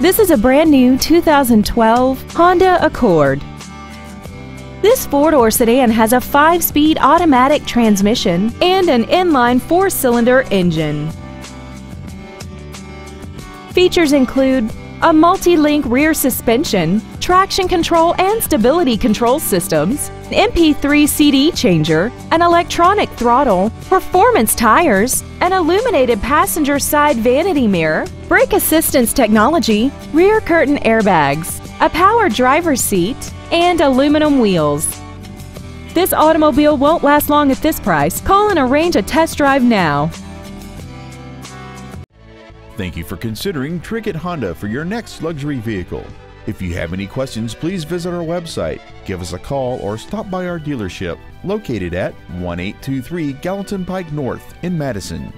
This is a brand new 2012 Honda Accord. This four-door sedan has a five-speed automatic transmission and an inline four-cylinder engine. Features include a multi-link rear suspension, traction control and stability control systems, an MP3 CD changer, an electronic throttle, performance tires, an illuminated passenger side vanity mirror, brake assistance technology, rear curtain airbags, a power driver's seat, and aluminum wheels. This automobile won't last long at this price. Call and arrange a test drive now. Thank you for considering Trickett Honda for your next luxury vehicle. If you have any questions, please visit our website, give us a call, or stop by our dealership located at 1823 Gallatin Pike North in Madison.